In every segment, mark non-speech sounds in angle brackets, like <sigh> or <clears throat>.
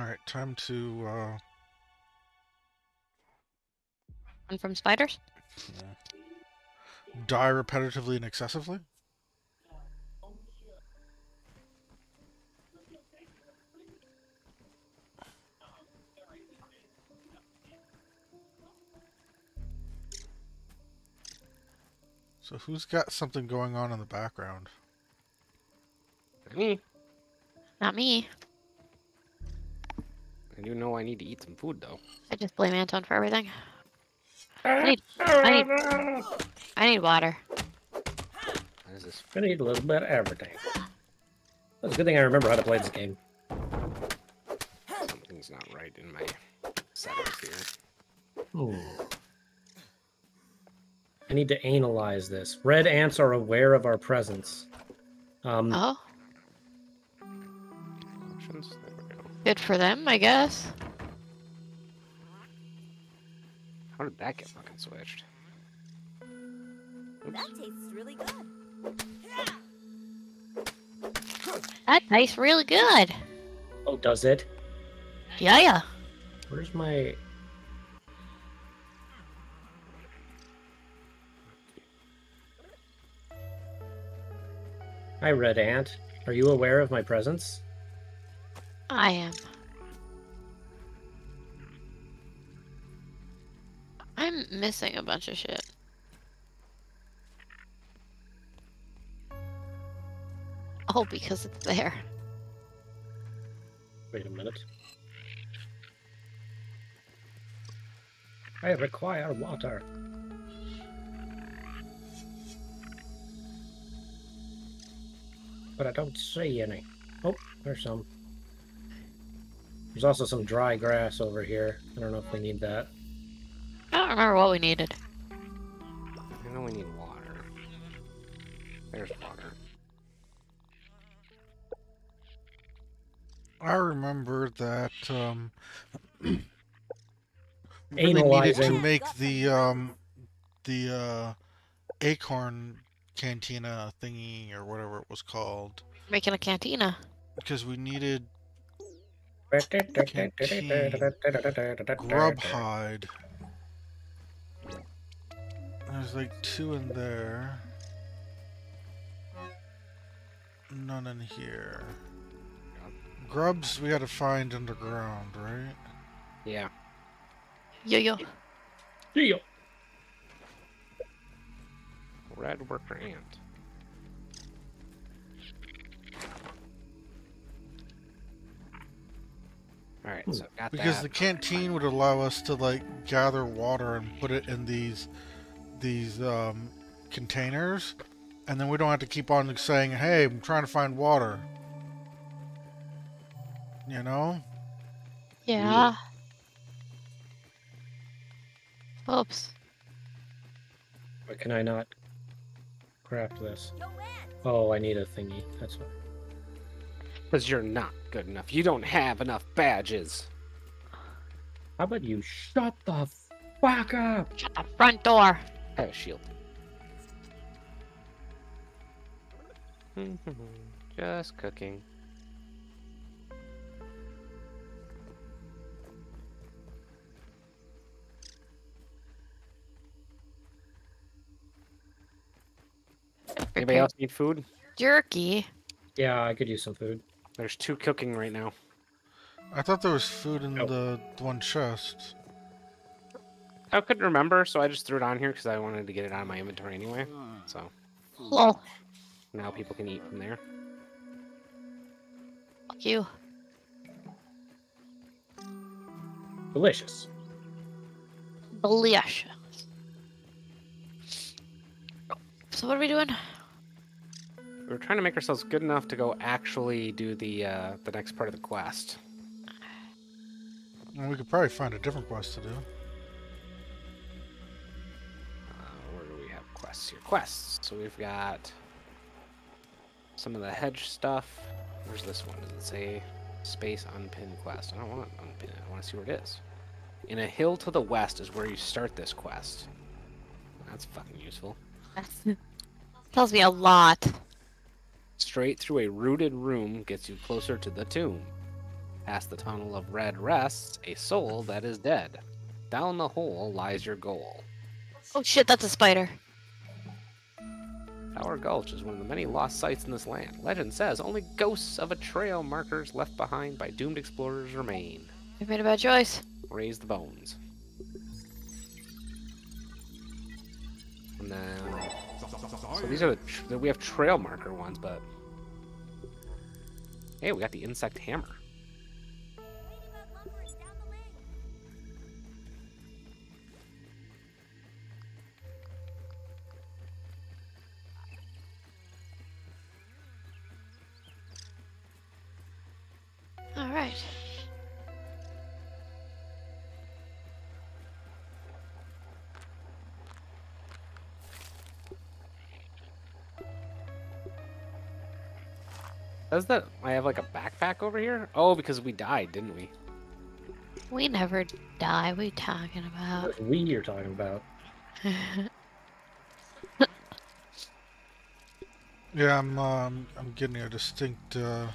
Alright, time to uh Run from spiders? die repetitively and excessively. So who's got something going on in the background? Me. Not me. I do know I need to eat some food though. I just blame Anton for everything. I need, I need, I need water. What is this? I need a little bit of everything. That's a good thing I remember how to play this game. Something's not right in my settings here. Hmm. I need to analyze this. Red ants are aware of our presence. Um, Oh, good for them, I guess. How did that get fucking switched? Oops. That tastes really good. That tastes really good. oh, does it? Yeah, yeah. Where's my? Hi, Red Ant. Are you aware of my presence? I am. I'm missing a bunch of shit. Oh, because it's there. Wait a minute. I require water. But I don't see any. Oh, there's some. There's also some dry grass over here. I don't know if we need that. I don't remember what we needed. I know we need water. There's water. I remember that um <clears throat> really needed to make the um the uh acorn cantina thingy or whatever it was called Making a cantina. because we needed grub hide. There's like two in there. None in here. Grubs we gotta find underground, right? Yeah. Yo yo. Deal. Red worker ant. Alright, so got Because that. the canteen would allow us to like gather water and put it in these these um, containers, and then we don't have to keep on saying, "Hey, I'm trying to find water." You know? Yeah. Oops. Why can I not craft this? Oh, I need a thingy. That's why. Because you're not good enough. You don't have enough badges. How about you shut the fuck up? Shut the front door. I have a shield. <laughs> Just cooking. Anybody else need food? Jerky. Yeah, I could use some food. There's two cooking right now. I thought there was food in Oh. the one chest. I couldn't remember, so I just threw it on here because I wanted to get it out of my inventory anyway. So Lol. now people can eat from there. Fuck you. Delicious. Delicious. So what are we doing? We were trying to make ourselves good enough to go actually do the uh, the next part of the quest. And we could probably find a different quest to do. Uh, where do we have quests here? Quests. So we've got some of the hedge stuff. Where's this one? Does it say space unpin quest? I don't want to unpin it. I want to see where it is. In a hill to the west is where you start this quest. That's fucking useful. <laughs> Tells me a lot. Straight through a rooted room gets you closer to the tomb. Past the tunnel of red rests a soul that is dead. Down the hole lies your goal. Oh shit, that's a spider. Tower Gulch is one of the many lost sites in this land. Legend says only ghosts of a trail markers left behind by doomed explorers remain. I made a bad choice. Raise the bones. And then, so these are the we have trail marker ones, but hey, we got the insect hammer. Does that I have like a backpack over here? Oh, because we died, didn't we? We never die. We talking about? We you're talking about? <laughs> Yeah, I'm um, I'm getting a distinct uh,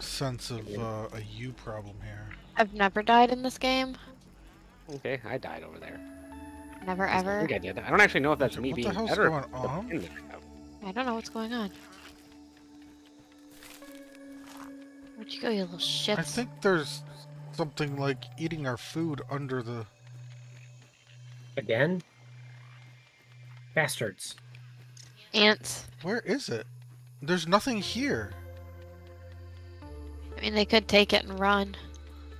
sense of uh, a you problem here. I've never died in this game. Okay, I died over there. Never ever. I ever. think I did. I don't actually know if that's Okay, me what the being hell's better. going on? pin that I have. I don't know what's going on. Where'd you go, you little shits? I think there's something like eating our food under the. Again? Bastards. Ants. Where is it? There's nothing here. I mean, they could take it and run.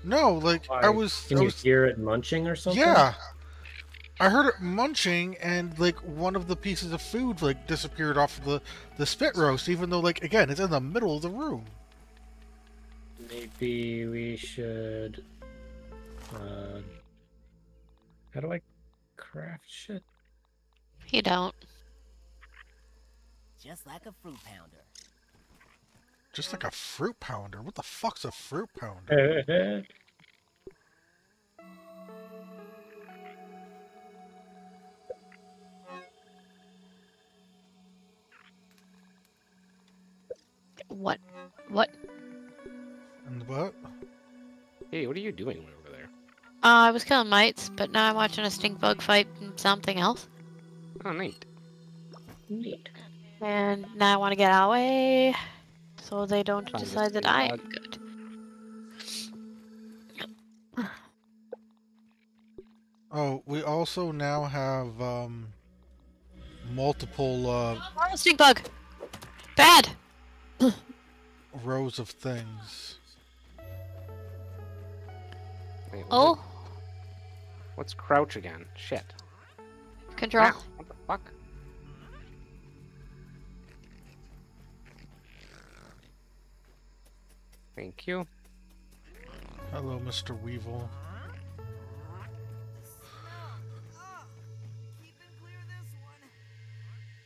No, like I was. Can I you hear it munching or something? yeah. I heard it munching, and like one of the pieces of food like disappeared off of the the spit roast, even though like again it's in the middle of the room. Maybe we should. Uh, how do I craft shit? You don't. Just like a fruit pounder. Just like a fruit pounder. What the fuck's a fruit pounder? <laughs> What? What? And what? Hey, what are you doing over there? Uh, I was killing mites, but now I'm watching a stink bug fight and something else. Oh, neat. Neat. And now I want to get away, so they don't Found a decide that I am good. <sighs> Oh, we also now have um multiple uh Oh, stink bug! Bad! rows of things. Wait, oh. what- Oh, What's crouch again? Shit. control. Ow, What the fuck? Thank you. Hello, Mr. Weevil. Keep it clear this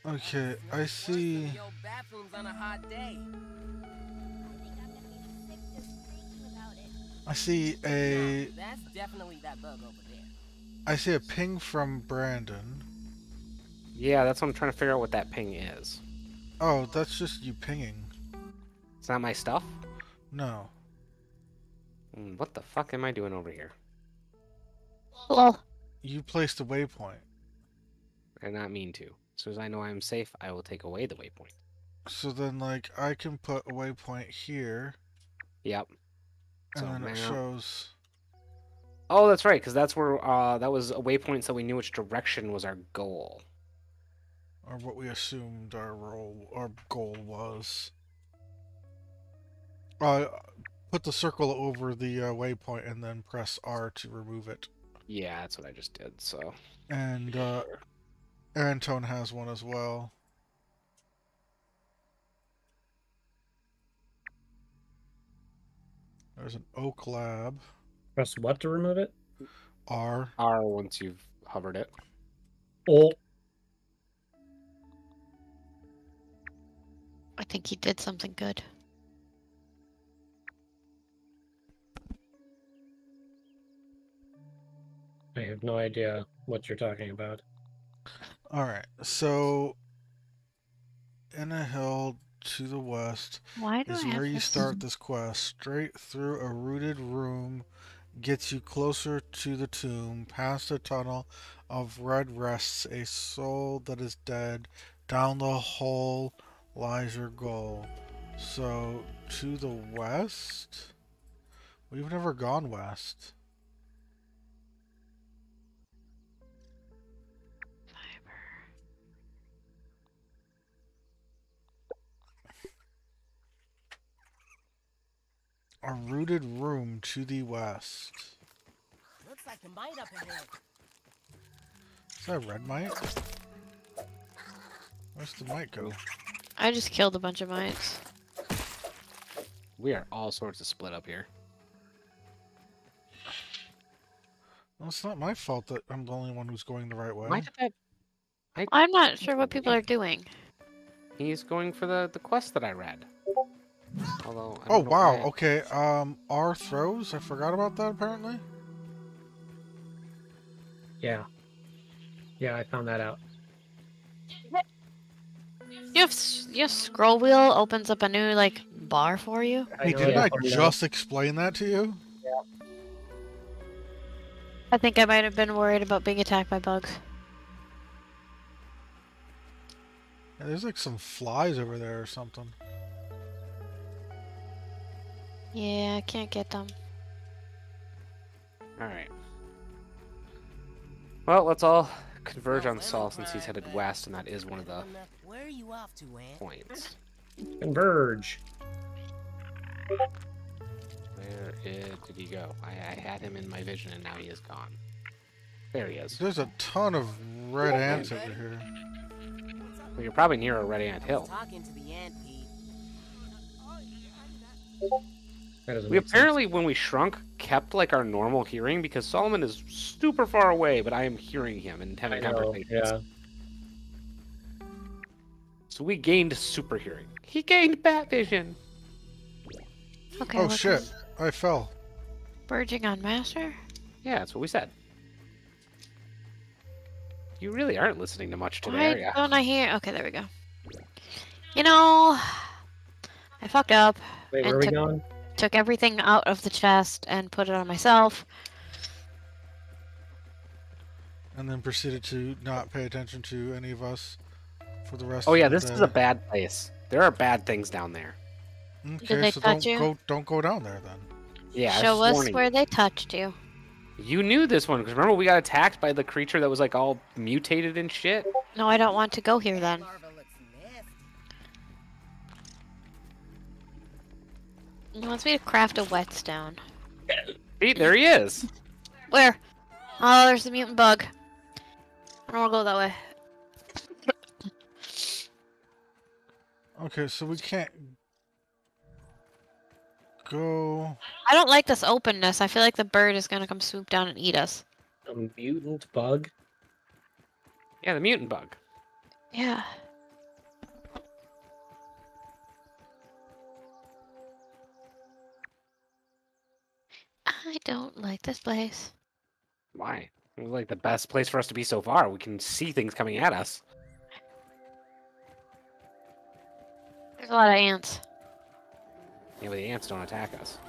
one. Okay, I see. I see a. That's definitely that bug over there. I see a ping from Brandon. Yeah, that's what I'm trying to figure out what that ping is. Oh, that's just you pinging. It's not my stuff? No. Hmm, What the fuck am I doing over here? Lol. You placed a waypoint. I did not mean to. As soon as I know I'm safe, I will take away the waypoint. So then, like, I can put a waypoint here, Yep. And So then it shows. Oh, that's right, because that's where uh, that was a waypoint, so we knew which direction was our goal. Or what we assumed our role, our goal was. Uh, put the circle over the uh, waypoint and then press R to remove it. Yeah, that's what I just did. So And uh, Anton has one as well. There's an Oak Lab. Press what to remove it? R. R once you've hovered it. Oh, I think he did something good. I have no idea what you're talking about. Alright, so in a hill to the west Why do is I where you start this quest. Straight through a rooted room gets you closer to the tomb, past a tunnel of red rests, a soul that is dead. Down the hole lies your goal. So, to the west? We've never gone west. A rooted room to the west. Looks like the mine up ahead. Is that red mite? Where's the mite go? I just killed a bunch of mites. We are all sorts of split up here. Well, it's not my fault that I'm the only one who's going the right way. Why did that? I'm not sure what people are doing. He's going for the the quest that I read. Although. I Oh wow, why- okay. Um R throws? I forgot about that apparently. Yeah. Yeah, I found that out. You have your scroll wheel opens up a new like bar for you. Hey, didn't that I just explain that to you? Yeah. I think I might have been worried about being attacked by bugs. Yeah, there's like some flies over there or something. Yeah, I can't get them. All right. Well, let's all converge Oh, on well, Saul since he's headed west, and that is one of the Where are you off to, points. Converge. Where did he go? I, I had him in my vision, and now he is gone. There he is. There's a ton of red ants over here. Well, you're probably near a red ant hill. We make sense. apparently, when we shrunk, kept like our normal hearing because Solomon is super far away, but I am hearing him and I having know, conversations. yeah. So we gained super hearing. He gained bat vision. Okay. Oh look, shit, I fell. Verging on master. Yeah, that's what we said. You really aren't listening to much today, Why are ya? don't I hear? Okay, there we go. You know, I fucked up. Wait, And where are we took- going? Took everything out of the chest and put it on myself. And then proceeded to not pay attention to any of us for the rest Oh of yeah, the this day. is a bad place. There are bad things down there. Okay, they so touch don't you? go don't go down there then. Yeah, Show us warning where they touched you. You knew this one because remember we got attacked by the creature that was like all mutated and shit. No, I don't want to go here then. He wants me to craft a whetstone. See, there he is. Where? Oh, there's the mutant bug. I don't want to go that way. Okay, so we can't go. I don't like this openness. I feel like the bird is gonna come swoop down and eat us. A mutant bug? Yeah, the mutant bug. Yeah. I don't like this place. Why? It was like the best place for us to be so far. We can see things coming at us. There's a lot of ants. Yeah, but the ants don't attack us.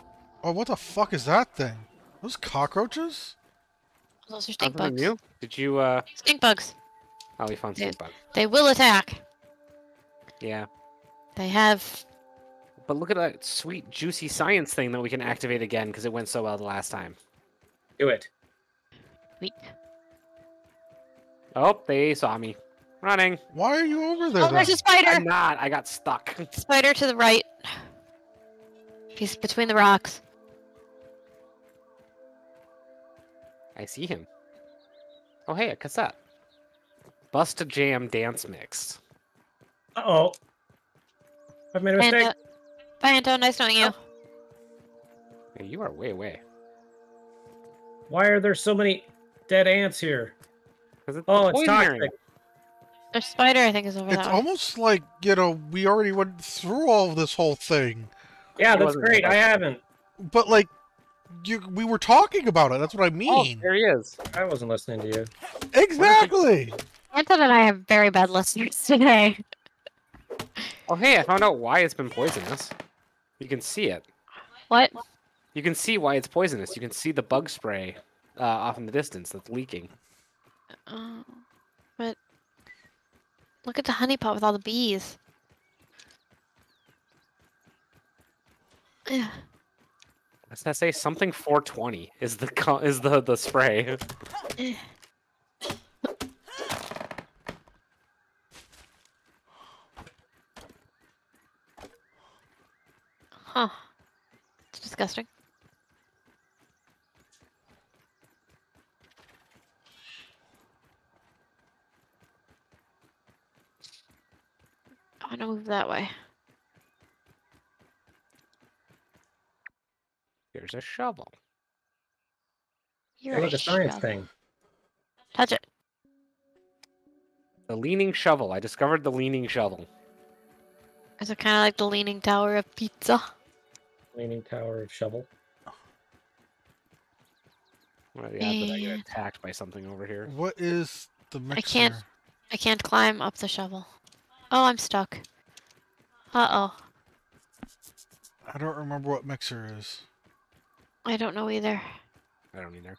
Oh, what the fuck is that thing? Those cockroaches? Those are stink Other than bugs. you? Did you, uh... Stink bugs. Oh, we found Yeah. stink bug. They will attack. Yeah. They have. But look at that sweet, juicy science thing that we can activate again because it went so well the last time. Do it. Weak. Oh, they saw me. Running. Why are you over there? Oh, there's then? a spider. I'm not. I got stuck. <laughs> Spider to the right. He's between the rocks. I see him. Oh, hey, a cassette. Bust a Jam Dance Mix. Uh oh. I've made a mistake. Panta. Bye, Anto. Nice knowing you. Oh. Yeah, you are way away. Why are there so many dead ants here? it's Oh, the it's poison toxic. area. There's spider, I think, is over It's that way. almost like, you know, we already went through all of this whole thing. Yeah, that's great. I haven't. But, like, you, we were talking about it. That's what I mean. Oh, mean. there he is. I wasn't listening to you. exactly. Anton and I have very bad listeners today. Oh, hey, I found out why it's been poisonous. You can see it. What? You can see why it's poisonous. You can see the bug spray uh, off in the distance that's leaking. Oh, but look at the honey pot with all the bees. Ugh. What's that say? Something 420 is the is the the spray. Huh. It's disgusting. I want to move that way. Here's a shovel. You're Hey, look, a a science shovel. thing. Touch it. The leaning shovel. I discovered the leaning shovel. Is it kind of like the Leaning Tower of Pizza? Leaning tower of shovel. Well, yeah, did I get attacked by something over here? What is the mixer? I can't- I can't climb up the shovel. Oh, I'm stuck. Uh oh. I don't remember what mixer is. I don't know either. I don't either.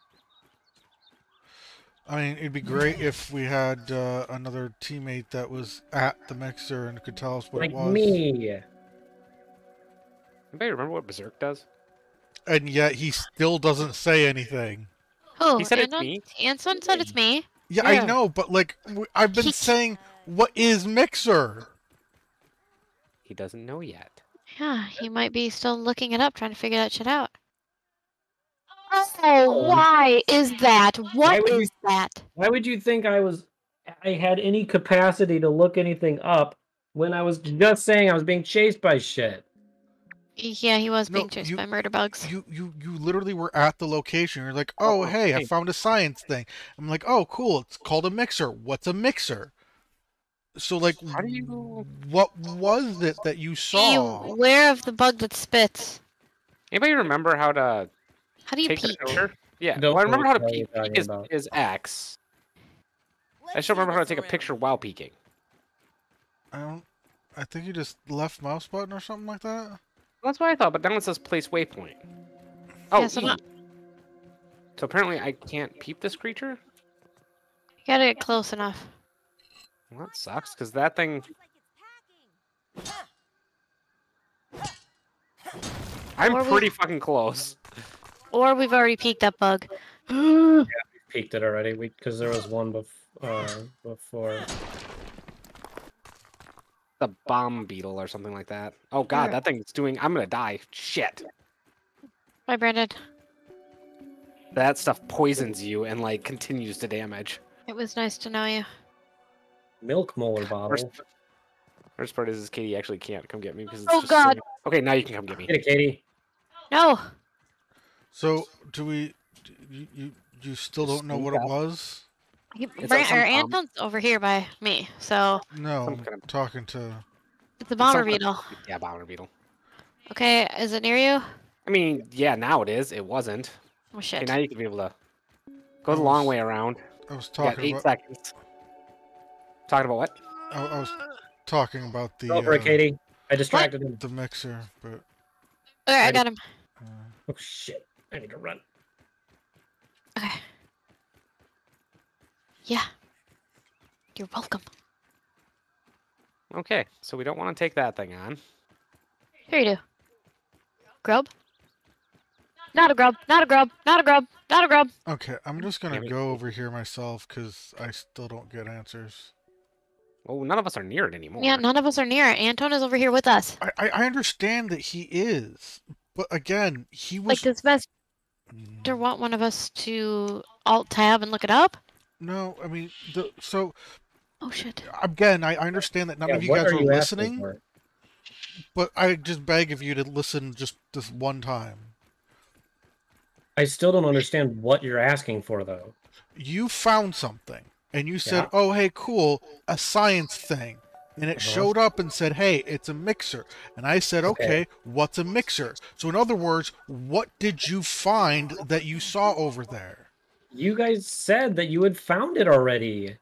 I mean, it'd be great if we had uh, another teammate that was at the mixer and could tell us what like it was. Like me. Anybody remember what Berserk does? And yet he still doesn't say anything. Oh, He said it's Anton- me. Anson said it's me. Yeah, Yeah. I know, but like I've been He- saying, what is mixer? He doesn't know yet. Yeah, he might be still looking it up, trying to figure that shit out. Oh, um, why is that? Why What you- is that? Why would you think I was I had any capacity to look anything up when I was just saying I was being chased by shit? Yeah, he was No, being chased you- by murder bugs. You you you literally were at the location. You're like, oh Oh, oh hey, I found a science thing. I'm like, oh cool, it's called a mixer. What's a mixer? So like, How do you- what was it that you Are you saw? aware of the bug that spits? Anybody remember how to How do you take peek? a picture? Yeah, Don't well, I remember how to peek. Peek is, about. is X. I just don't remember how to take a picture while peeking. I don't. I think you just left mouse button or something like that. That's what I thought, but now it says place waypoint. Oh, Yeah, so E. not- so apparently I can't peep this creature? You gotta get close enough. Well, that sucks, because that thing... I'm Or we- pretty fucking close. Or we've already peeked that bug. <gasps> Yeah, we peeked it already because there was one bef- uh, before. The bomb beetle or something like that. Oh god, Alright. that thing's doing... I'm gonna die. Shit. Bye, Brandon. That stuff poisons you and, like, continues to damage. It was nice to know you. Milk molar Worst, First, worst part is, is Katie actually can't come get me because it's Oh, just God. so- Okay, now you can come get me. Get it, Katie. No. So do we? do You you, you still don't know what it Sneak up. was? He, It's Bran- like some or bomb. Anton's over here by me, so No, I'm kind of- talking to. it's a bomber some kind beetle. Yeah, bomber beetle. Okay, is it near you? I mean, yeah, now it is. It wasn't. Oh Okay, shit. now you can be able to go the long way around. I was You got talking eight about. seconds. Talking about what? I, I was talking about the. Go for it, uh, Katie. I distracted him. The mixer, but. Alright, I I got him. Uh, Oh shit! I need to run. Okay. Yeah. You're welcome. Okay, so we don't want to take that thing on. Here you do. Grub? Not a grub, not a grub, not a grub, not a grub. okay, I'm just gonna go over here myself because I still don't get answers. Well, none of us are near it anymore. Yeah, none of us are near it. Anton is over here with us. I, I, I understand that he is, but again, he Like, was. does Vester Mm, want one of us to alt tab and look it up? No, I mean, the, so Oh shit. again, I, I understand that none Yeah, of you guys are are you listening, but I just beg of you to listen just this one time. I still don't understand what you're asking for, though. You found something, and you said, Yeah. "Oh, hey, cool, a science thing," and it Uh-huh. showed up and said, "Hey, it's a mixer," and I said, Okay. "Okay, what's a mixer?" So, in other words, what did you find that you saw over there? You guys said that you had found it already.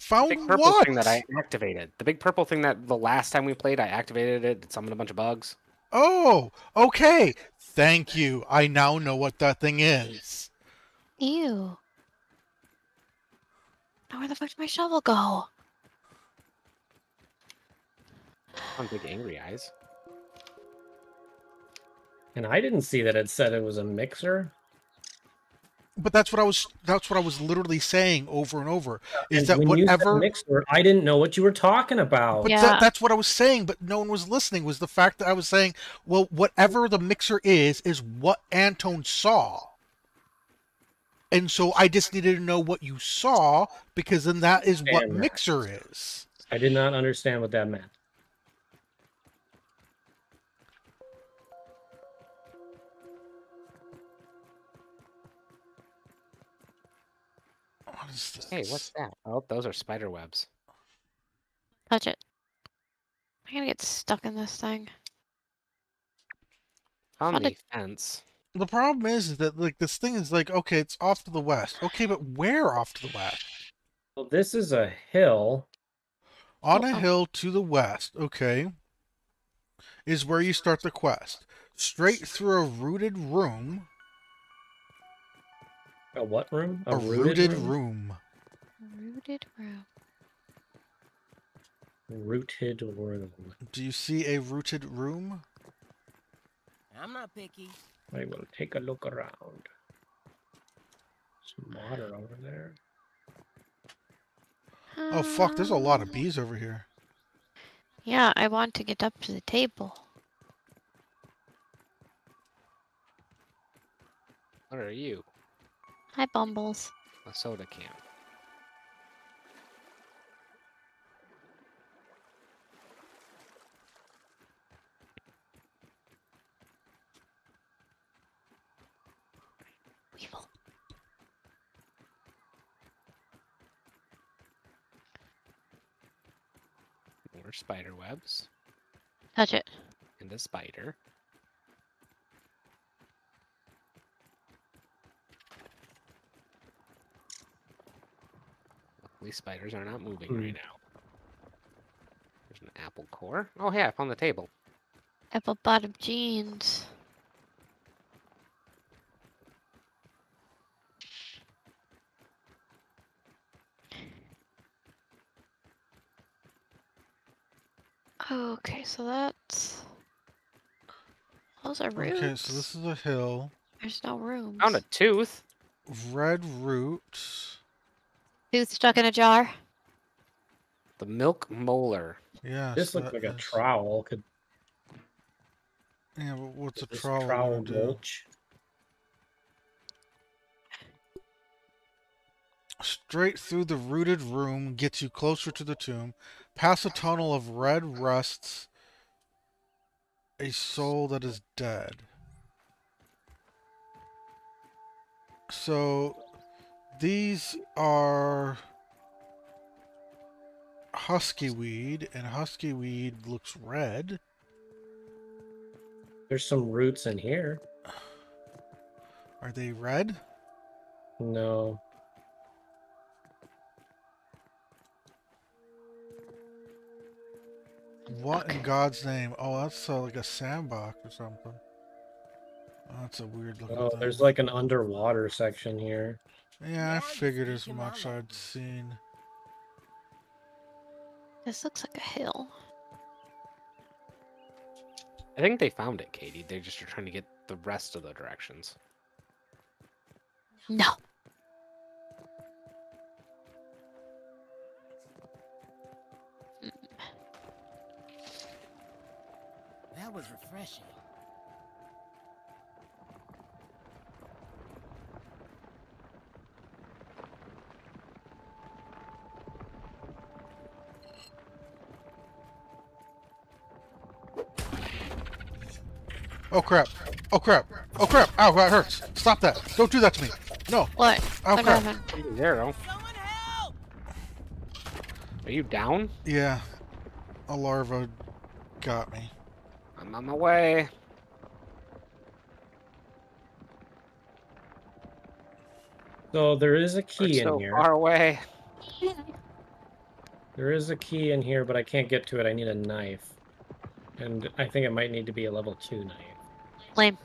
Found the Big purple what? thing that I activated. The big purple thing that the last time we played, I activated it. It summoned a bunch of bugs. Oh, okay. Thank you. I now know what that thing is. Ew. Now where the fuck did my shovel go? On big angry eyes. And I didn't see that it said it was a mixer. But that's what I was. That's what I was literally saying over and over. Is And that when you said whatever? mixer, I didn't know what you were talking about. But Yeah. that, that's what I was saying, but no one was listening. Was the fact that I was saying, well, whatever the mixer is, is what Anton saw. And so I just needed to know what you saw because then that is what mixer is. I did not understand what that meant. What is this? Hey, what's that? Oh, those are spider webs. Touch it. I'm gonna get stuck in this thing. On Found the it. fence. The problem is, is that like this thing is like okay, it's off to the west. Okay, but where off to the west? Well, this is a hill. On Oh, a oh. hill to the west, okay, is where you start the quest. Straight through a rooted room. A what room? A, rooted, room. Rooted room. Rooted room. Do you see a rooted room? I'm not picky. I will take a look around. Some water over there. Oh fuck, there's a lot of bees over here. Yeah, I want to get up to the table. What are you? Hi, Bumbles. A soda can. Weevil. More spider webs. Touch it. And a spider. Luckily, spiders are not moving Hmm. right now. There's an apple core. Oh, hey, I found the table. Apple bottom jeans. Okay, so that's. Those are roots. Okay, so this is a hill. There's no rooms. Found a tooth. Red root. Tooth stuck in a jar. The milk molar. Yeah. This so looks that like a trowel. Could Yeah, but what's a trowel, trowel gonna do? mulch? Straight through the rooted room gets you closer to the tomb. Past a tunnel of red rusts a soul that is dead. So these are husky weed, and husky weed looks red. There's some roots in here. Are they red? No. What in God's name? Oh, that's uh, like a sandbox or something. Oh, that's a weird looking Oh, thing. there's like an underwater section here. Yeah, I figured as much. I'd seen. This looks like a hill. I think they found it, Katie. They just are trying to get the rest of the directions. No. That was refreshing. Oh crap! Oh crap! Oh crap! Ow, that hurts! Stop that! Don't do that to me! No! What? Oh what crap! happened? Somebody there, oh. Are you down? Yeah, a larva got me. I'm on my way. So there is a We're key in so here. far away. There is a key in here, but I can't get to it. I need a knife. And I think it might need to be a level 2 knife. Lame.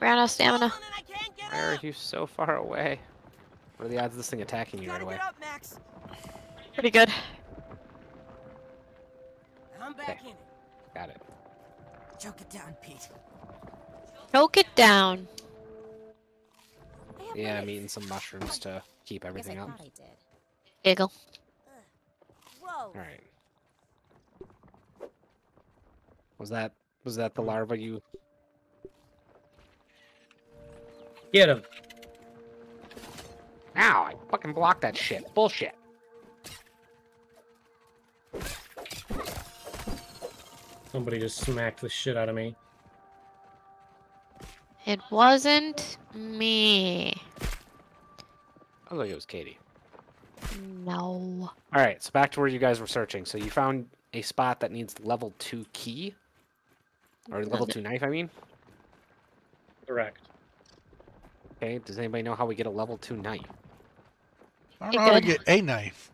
Ran out of stamina. I can't Why are you so far away? What are the odds of this thing attacking you right away? up, Max. Pretty good. I'm back Okay. in it. Got it. Choke it down, Pete. Choke it down. Yeah, I'm this. eating some mushrooms to keep everything up. I did. Giggle. Whoa. Alright. Was that was that the larva you Get him! Ow, I fucking blocked that shit. Bullshit. Somebody just smacked the shit out of me. It wasn't me. I thought it was Katie. No. Alright, so back to where you guys were searching. So you found a spot that needs level two key. Or level two knife, I mean. Correct. Okay, does anybody know how we get a level two knife? I don't know how to get a knife.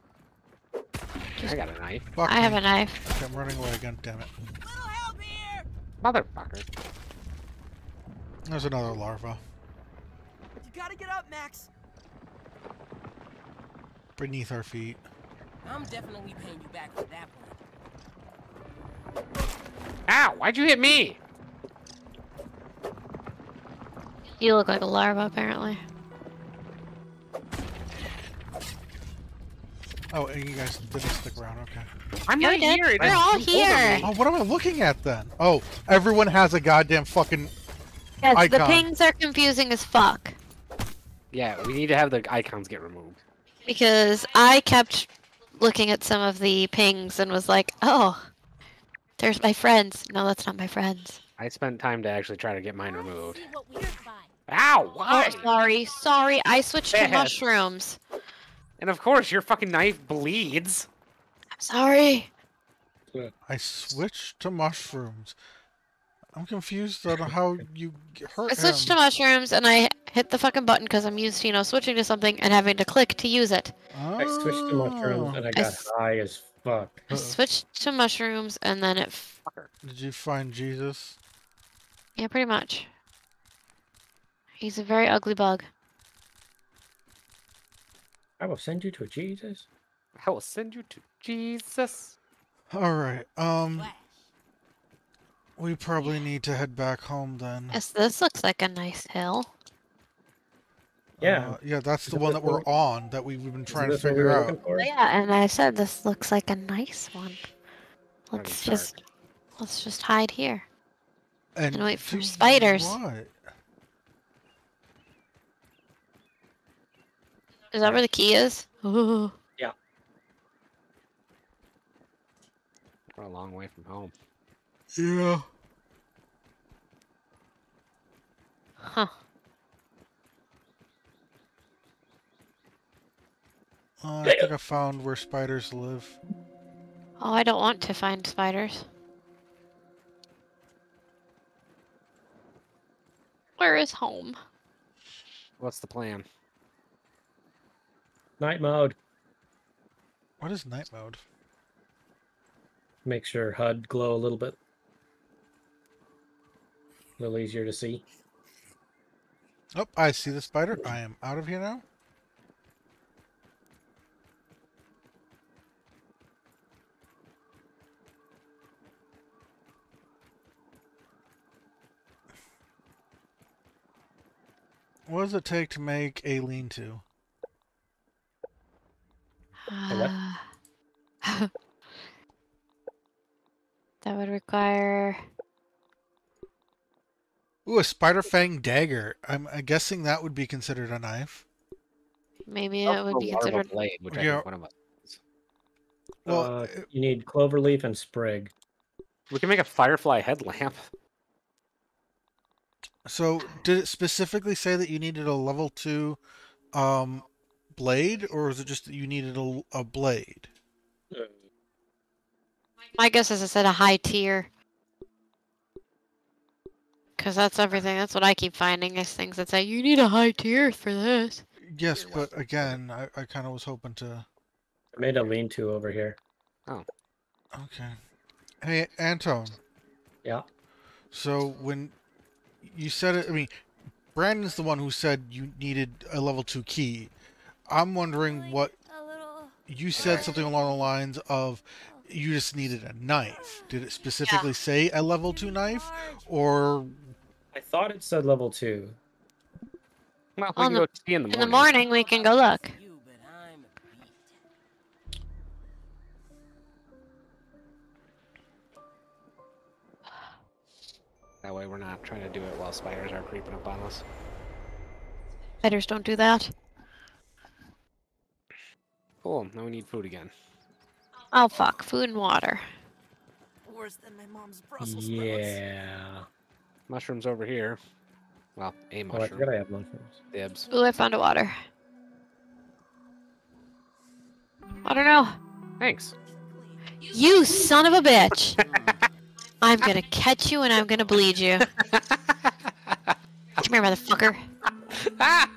I got a knife. Fuck I have a knife. I'm running away again, damn it. Little help here. Motherfucker. There's another larva. You gotta get up, Max. Beneath our feet. I'm definitely paying you back for that one. Ow, why'd you hit me? You look like a larva, apparently. Oh, and you guys didn't stick around, okay. I'm You're right here. it We're has all here. Oh, what am I looking at then? Oh, everyone has a goddamn fucking. Yes, the pings are confusing as fuck. Yeah, we need to have the icons get removed. Because I kept looking at some of the pings and was like, oh, there's my friends. No, that's not my friends. I spent time to actually try to get mine removed. see what we can find. Ow, oh, why? Oh, sorry, sorry. I switched to mushrooms. And of course, your fucking knife bleeds. I'm sorry. I switched to mushrooms. I'm confused on how you g- hurt I switched to mushrooms and I hit the fucking button because I'm used to, you know, switching to something and having to click to use it. Oh. I switched to mushrooms and I I got s- high as fuck. I switched to mushrooms and then it. F- Did you find Jesus? yeah, pretty much. He's a very ugly bug. I will send you to Jesus. I will send you to Jesus. All right. Um, we probably need to head back home then. Yes, this looks like a nice hill. Yeah. Uh, yeah, that's Is the it one that we're on that we've been trying to this what we figure out. Yeah, and I said this looks like a nice one. Where do we Let's start? just let's just hide here. And, And wait for spiders. What? Is that where the key is? Ooh. We're a long way from home. Yeah. Huh. Uh, I think I found where spiders live. Oh, I don't want to find spiders. Where is home? What's the plan? Night mode. What is night mode? Makes your HUD glow a little bit. A little easier to see. Oh, I see the spider. I am out of here now. What does it take to make a lean-to? <sighs> Uh, <laughs> that would require. Ooh, a spider fang dagger. I'm uh, guessing that would be considered a knife. Maybe Also it would be larva considered. blade, which I think one of us. Well, uh, uh, you need clover leaf and sprig. We can make a firefly headlamp. So, did it specifically say that you needed a level two um, blade, or is it just that you needed a, a blade? My guess is it said a high tier. Because that's everything. That's what I keep finding is things that say you need a high tier for this. Yes, but again, I, I kind of was hoping to. I made a lean-to over here. Oh. Okay. Hey, Anton. Yeah. So when you said it, I mean, Brandon's the one who said you needed a level two key. I'm wondering what you said something along the lines of you just needed a knife. Did it specifically say a level two knife, or I thought it said level two. Well, we can the- go see in the In the morning, we can go look. That way we're not trying to do it while spiders are creeping up on us. Spiders don't do that. Cool. Now we need food again. Oh fuck, food and water. Worse than my mom's Brussels sprouts. Yeah. Mushrooms over here. Well, a Oh, I mushroom. forgot I have mushrooms. Dibs. Ooh, I found a water. I don't know. Thanks. You son of a bitch! <laughs> I'm gonna catch you and I'm gonna bleed you. Come here, motherfucker. ah!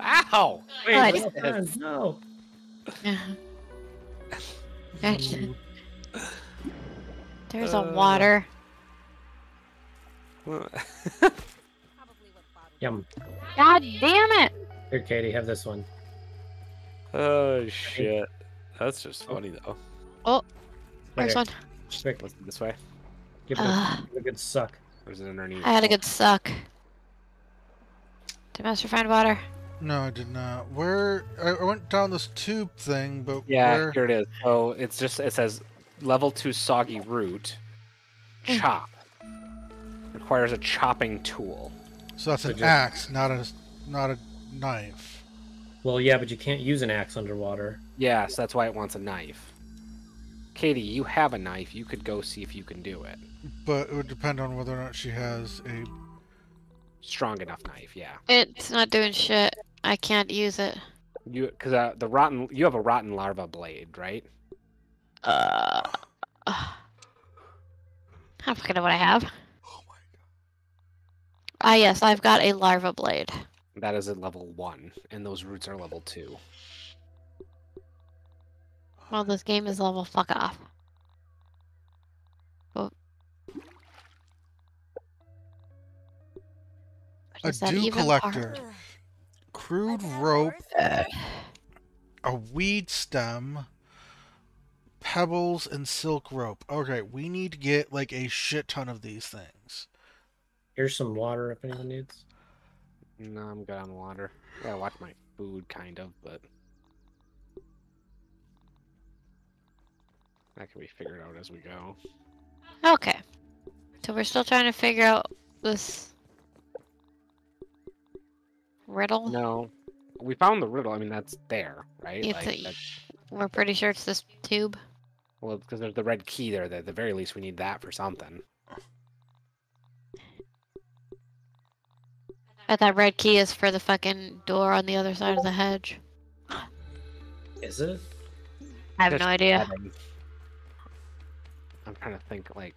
Ow! Good. what the? No. There's- There's a Uh. water. Probably what bottle. Yum. God damn it! Here, Katie, have this one. oh shit. That's just funny though. Where's Here, one? Quick, What's this way? give it, a, Uh. give it a good suck. Or is it underneath? I had a good suck. Did Master find water? no? I did not. Where I I went down this tube thing, but Yeah, where? here it is. So it's just it says level two soggy root. Mm. Chop. Requires a chopping tool. So that's So an just- axe, not a not a knife. Well, yeah, but you can't use an axe underwater. Yes, that's why it wants a knife. Katie, you have a knife. You could go see if you can do it. But it would depend on whether or not she has a. Strong enough knife, yeah. It's not doing shit. I can't use it. You because uh, the rotten you have a rotten larva blade, right? Uh. <sighs> I don't fucking know what I have. Oh my god. Ah, yes, I've got a larva blade. That is at level one, and those roots are level two. Well, this game is level fuck off. Oh. A dew collector. part? Crude rope, worse. a weed stem, pebbles, and silk rope. Okay, we need to get like a shit ton of these things. Here's some water if anyone needs. No, I'm good on water. Yeah, I watch my food, kind of, but that can be figured out as we go. Okay. So we're still trying to figure out this riddle. No, we found the riddle. I mean, that's there, right? It's Like, a- that's- We're pretty sure it's this tube. well, because there's the red key there. That at the very least, we need that for something. But that red key is for the fucking door on the other side of the hedge. Is it? I have Just no idea. seven. I'm trying to think like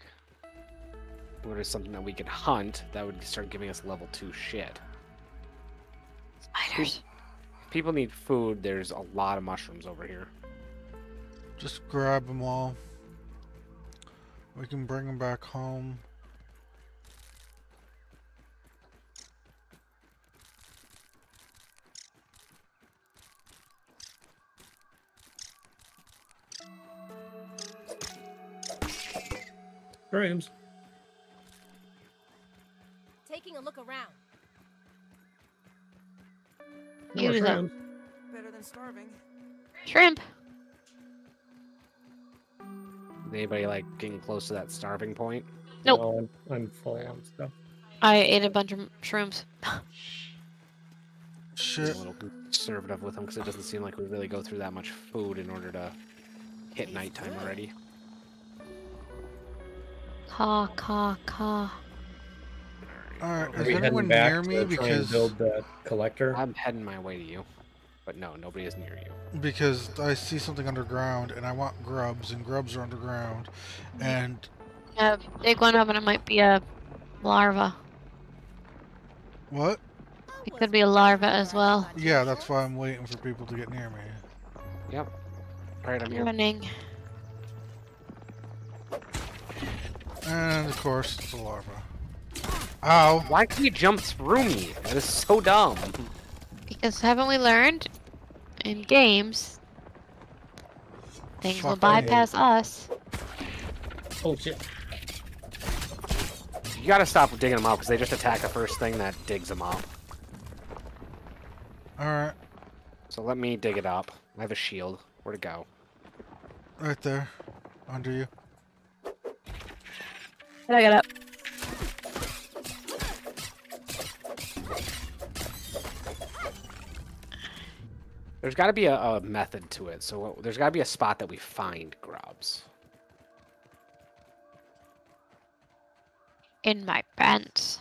what is something that we could hunt that would start giving us level two shit. Spiders. People need food. There's a lot of mushrooms over here. Just grab them all. We can bring them back home. Rooms. Taking a look around. More Use them. shrooms. Better than starving. Shrimp. Is anybody like getting close to that starving point? Nope. No, I'm, I'm full on stuff. I ate a bunch of shrooms. I'm <laughs> a little conservative with them because it doesn't seem like we really go through that much food in order to hit nighttime already. Caw, caw, caw. Alright, Alright, is we anyone back near to me? try and Because build the collector. I'm heading my way to you, but no, nobody is near you. because I see something underground and I want grubs and grubs are underground and Yeah, dig one up and it might be a larva. what? It could be a larva as well. Yeah, that's why I'm waiting for people to get near me. Yep. Alright, I'm here. Running. And of course, it's a larva. Ow! Why can you jump through me? That is so dumb. Because haven't we learned in games things will Fuck, bypass us? Oh shit. You gotta stop digging them out because they just attack the first thing that digs them up. Alright, So let me dig it up. I have a shield. Where'd it go? right there. Under you. Did I get up? There's gotta be a, a method to it. So what- there's gotta be a spot that we find grubs. In my pants.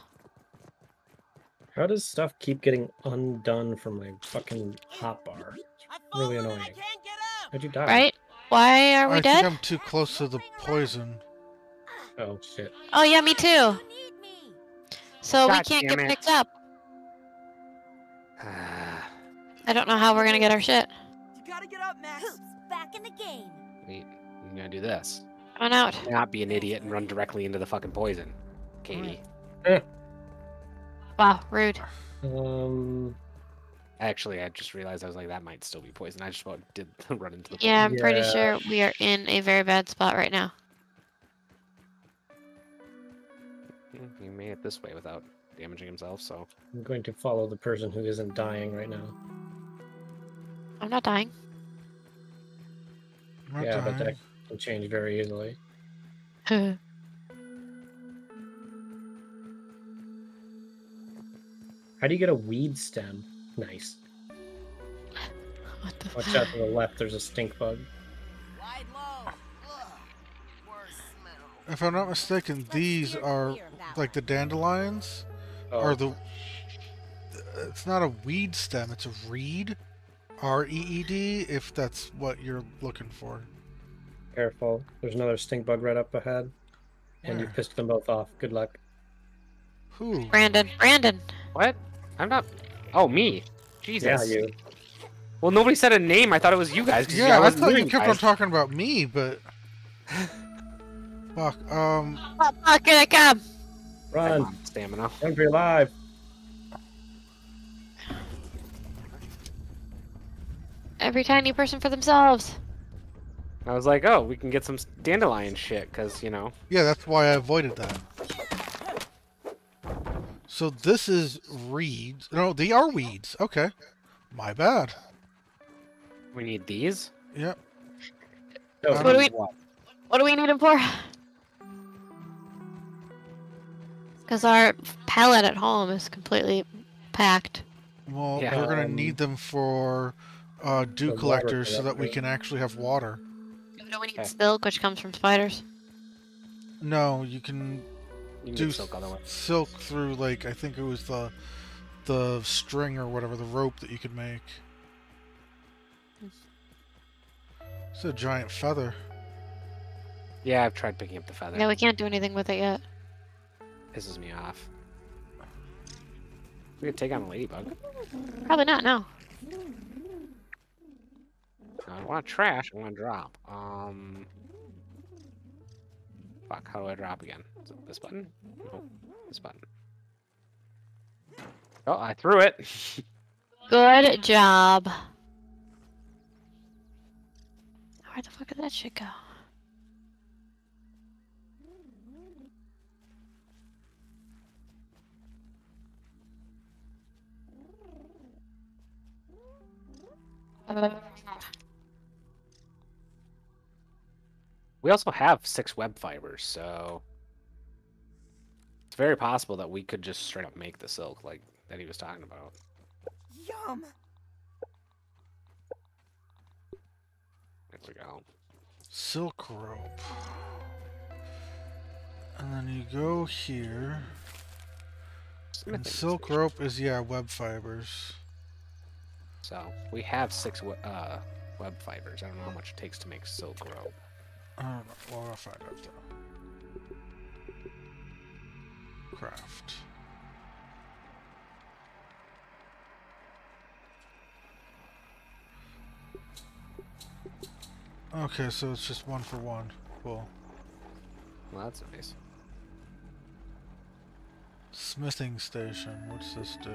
How does stuff keep getting undone from my fucking hotbar? I've Really fallen and I annoying. can't get up. How'd you die? Right? Why are we I dead? think I'm too close to the poison. Oh shit. Oh yeah, me too. You need me. So we can't get it. picked up. <sighs> I don't know how we're gonna get our shit. You gotta get up, Max. Hoops, back in the game. Wait, I'm gonna do this. Come on out. Not be an idiot and run directly into the fucking poison. Katie. Wow, rude. Um. Actually, I just realized I was like, that might still be poison. I just about did <laughs> run into the Yeah, I'm pretty Yeah. sure we are in a very bad spot right now. Poison. He made it this way without damaging himself, so. I'm going to follow the person who isn't dying right now. I'm not dying. I'm not yeah, but that can change very easily. <laughs> How do you get a weed stem? Nice. the Watch fuck? out to the <laughs> left. There's a stink bug. If I'm not mistaken, these are like the dandelions, Oh, or the. It's not a weed stem; it's a reed, R E E D. If that's what you're looking for. careful. There's another stink bug right up ahead, and you pissed them both off. Good luck. Who? Brandon, Brandon. What? I'm not. Oh, me. Jesus. Yeah, you. Well, nobody said a name. I thought it was you guys. Yeah, I wasn't thought you moving, kept on talking about me, but. <laughs> Fuck. Um. Oh, fuck, here I come. Come Run! Stamina. Run for your life! Every tiny person for themselves. I was like, oh, we can get some dandelion shit, because, you know. Yeah, that's why I avoided that. So this is reeds. No, they are weeds. Okay. My bad. We need these. Yep. No, Um, What do we- What? What do we need them for? Because our pallet at home is completely packed. Well, Yeah. we're gonna Um, need them for uh, dew the collectors so that we can actually have water. Don't we need Okay. silk, which comes from spiders? No, you can You can Do silk silk through like I think it was the the string or whatever the rope that you could make. It's a giant feather. Yeah, I've tried picking up the feather. Yeah, we can't do anything with it yet. Pisses me off. We could take on a ladybug. Probably not, no. I don't want to trash. I want to drop. Um. Fuck. How do I drop again? Is it this button? No, this button. Oh, I threw it. <laughs> Good job. Where the fuck did that shit go? We also have six web fibers, so it's very possible that we could just straight up make the silk like that he was talking about. Yum. There we go. Silk rope. And then you go here. Smithing And silk rope is yeah, web fibers. So we have six uh, web fibers. I don't know how much it takes to make silk rope. Um, well, I'll find. Craft. Okay, so it's just one for one. Cool. Well, that's nice. Smithing station. What's this do?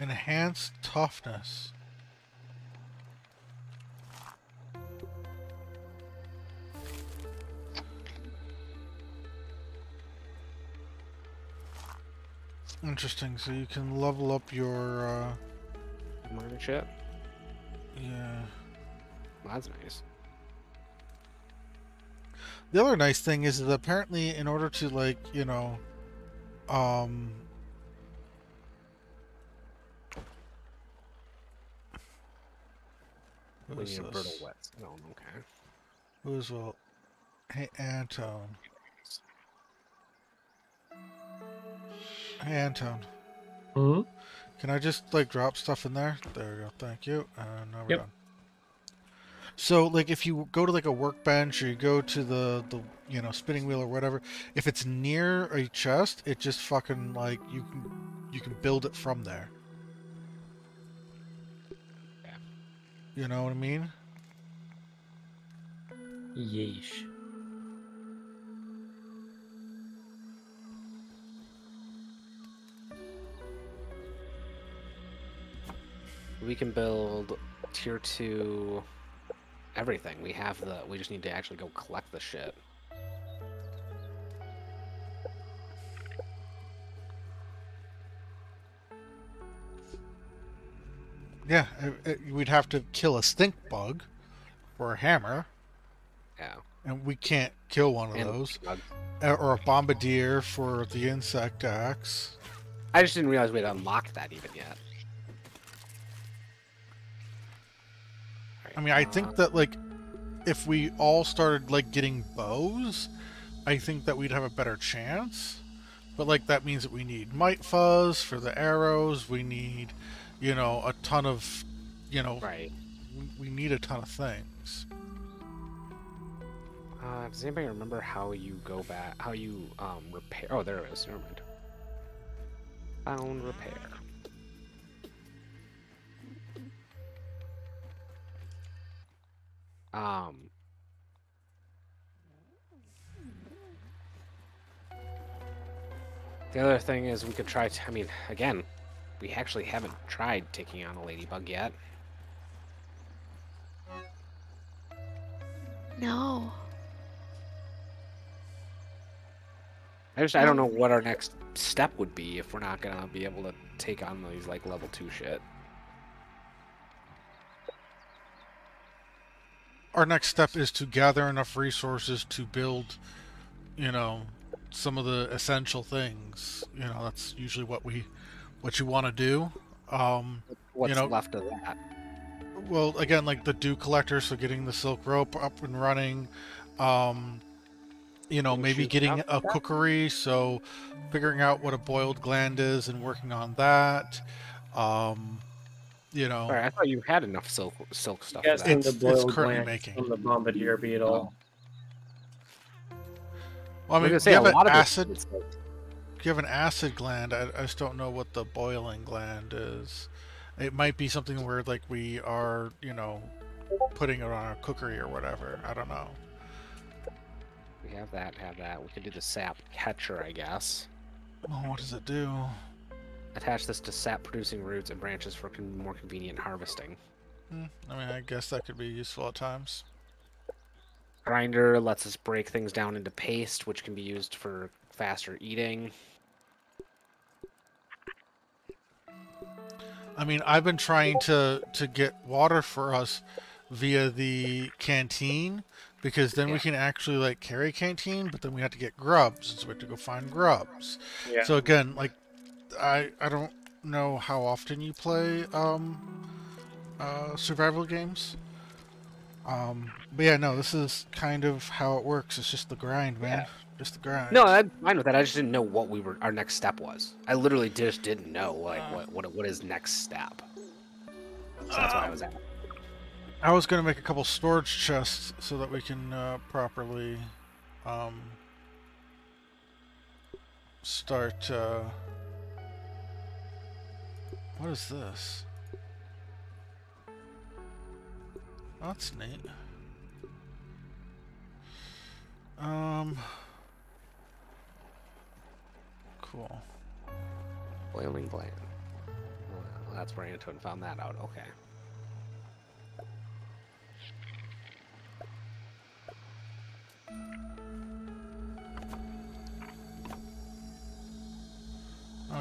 Enhanced toughness. Interesting. So you can level up your. Uh, Minor shit. yeah. Well, that's nice. The other nice thing is that apparently, in order to like, you know, um, who We is need a brittle this? wet. No, okay. Who is well? Hey, Anton. Hey, Anton. Hmm? Can I just like drop stuff in there? There we go. Thank you. And now we're Yep. done. So like if you go to like a workbench or you go to the the you know spinning wheel or whatever, if it's near a chest, it just fucking like you can you can build it from there. You know what I mean? Yeesh. We can build tier two everything. We have the. We just need to actually go collect the shit. Yeah, it, it- we'd have to kill a stink bug for a hammer, Yeah. and we can't kill one of And those. bugs. Uh, Or a bombardier for the insect axe. I just didn't realize we had unlocked that even yet. I mean, I think that like if we all started like getting bows, I think that we'd have a better chance. But like that means that we need might fuzz for the arrows. We need, you know, a ton of, you know, Right. we, we need a ton of things. Uh, does anybody remember how you go back? How you um repair? Oh, there it is. Never mind. Found repair. Um. The other thing is we could try. T- I mean, again, we actually haven't tried taking on a ladybug yet. No. I just I don't know what our next step would be if we're not gonna be able to take on these like level two shit. Our next step is to gather enough resources to build, you know, some of the essential things. You know, that's usually what we, what you want to do. Um, What's know- left of that? well again like the dew collector so getting the silk rope up and running um you know maybe getting a that? cookery so figuring out what a boiled gland is and working on that um you know Sorry, I thought you had enough silk silk stuff. Yes, for that. and the It's- it's currently gland making. from the bombardier beetle. well, i I mean gonna you have a an lot of acid is silk. You have an acid gland I, I just don't know what the boiling gland is it might be something where like we are you know putting it on a cookery or whatever i don't know We have that. Have that. We can do the sap catcher, I guess. well, what does it do Attach this to sap producing roots and branches for con- more convenient harvesting. Hmm, I mean, I guess that could be useful at times. Grinder lets us break things down into paste, which can be used for faster eating. I mean, I've been trying to to get water for us via the canteen because then we can actually like carry canteen, but then we have to get grubs, so we have to go find grubs. Yeah. So again, like, I I don't know how often you play um uh survival games. Um, but yeah, no, this is kind of how it works. It's just the grind, man. Just the grind. No, I'm fine with that. I just didn't know what we were. Our next step was. I literally just didn't know like Uh. what what what is next step. So that's why I was at. I was gonna make a couple storage chests so that we can uh, properly um, start. Uh, what is this? That's neat. Um. Cool. Boiling gland. Well, that's where Anton found that out. Okay.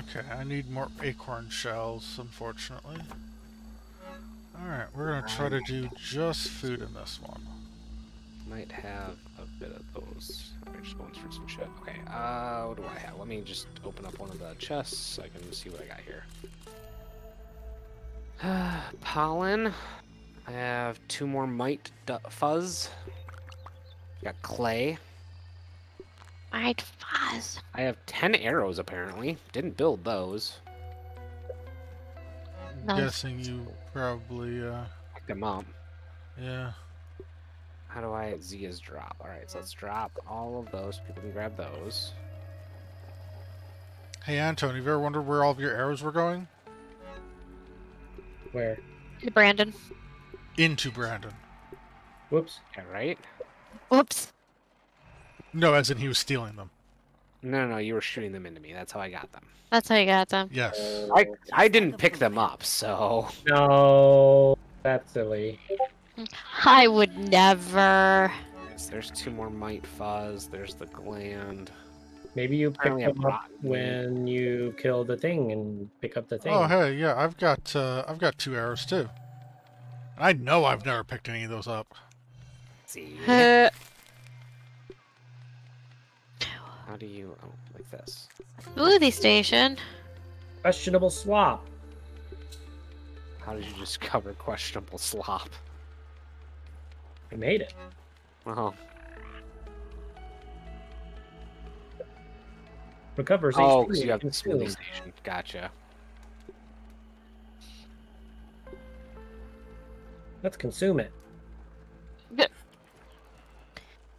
Okay, I need more acorn shells, unfortunately. Alright, we're gonna try to do just food in this one. Might have a bit of those. I'm just going through some shit. Okay, uh, what do I have? Let me just open up one of the chests so I can see what I got here. <sighs> Pollen. I have two more mite du- fuzz. Got clay. I'd fuzz. I have 10 arrows apparently. Didn't build those. Nice. Guessing you probably, uh, Picked them up. yeah. How do I Z is drop? Alright, so let's drop all of those. People can grab those. Hey, Anton, have you ever wondered where all of your arrows were going? Where? Hey, Brandon. Into Brandon. Whoops. Alright. Whoops. No, as in he was stealing them. No, no, no, you were shooting them into me. That's how I got them. That's how you got them. Yes. I I didn't pick them up, so No, that's silly. I would never. Yes, there's two more mite fuzz. There's the gland. Maybe you pick Apparently I'm them up rotten when you kill the thing and pick up the thing. Oh, hey, yeah, I've got, uh, I've got two arrows too. I know I've never picked any of those up. see. Uh, <laughs> How do you? Oh, like this. smoothie station. Questionable slop. How did you discover questionable slop? I made it. Oh, Recovers oh, HP so you have the and smoothie station. Gotcha. Let's consume it.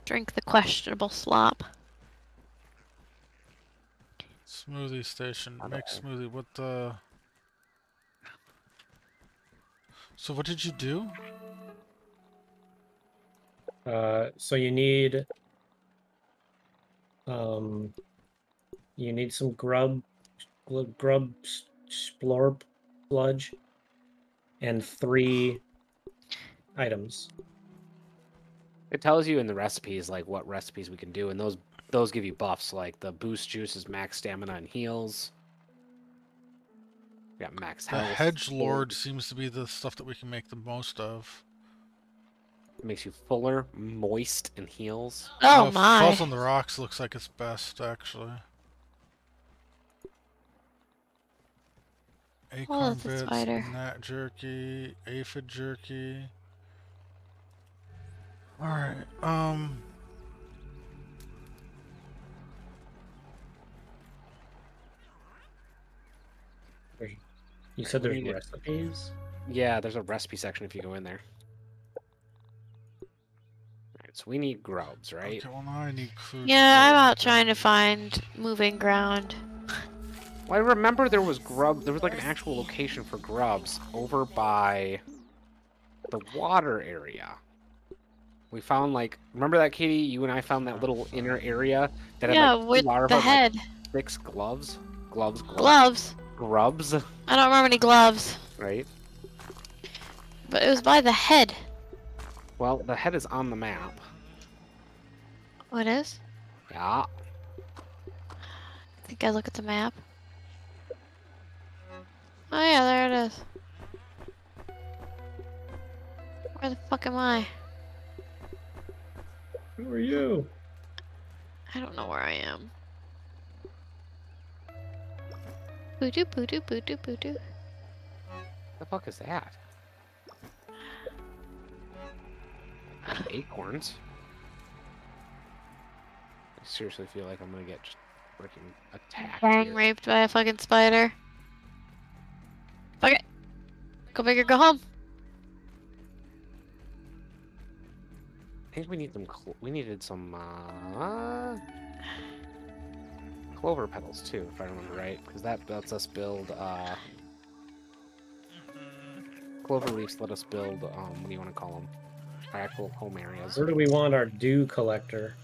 Drink the questionable slop. Smoothie station. Make smoothie. What the? So what did you do? Uh, so you need um, you need some grub, gl- grub s- splorb sludge, and three items. It tells you in the recipes like what recipes we can do, and those those give you buffs. Like the boost juice is max stamina and heals. We got max health. The hedge lord seems to be the stuff that we can make the most of. Makes you fuller, moist, and heals. Oh Uh, my. Falls on the rocks looks like it's best actually. Acorn that's a bits, spider. gnat jerky, aphid jerky. All right. Um. You said there's recipes. Yeah, there's a recipe section if you go in there. Alright, so we need grubs, right? Okay, well now I need food. Yeah, I'm out trying to find moving ground. Well, I remember there was grub. There was like an actual location for grubs over by the water area. We found like remember that Katie? You and I found that little inner area that yeah, had like with larvae, the like, six gloves, gloves, gloves, Gloves. grubs, I don't remember any gloves, right? but it was by the head. Well, the head is on the map. What is? Yeah. I think I look at the map. Oh yeah, there it is. Where the fuck am I? Who are you? I don't know where I am. Boo doo boo doo boo doo boo doo. The fuck is that? Acorns. I seriously feel like I'm gonna get just freaking attacked. Gang here. raped by a fucking spider. Fuck it. Go big or go home. I think we need some. Clo- we needed some uh, clover petals too, if I remember right, because that lets us build. Uh, clover leaves let us build. Um, what do you want to call them? Our actual home areas. Where do we want our dew collector?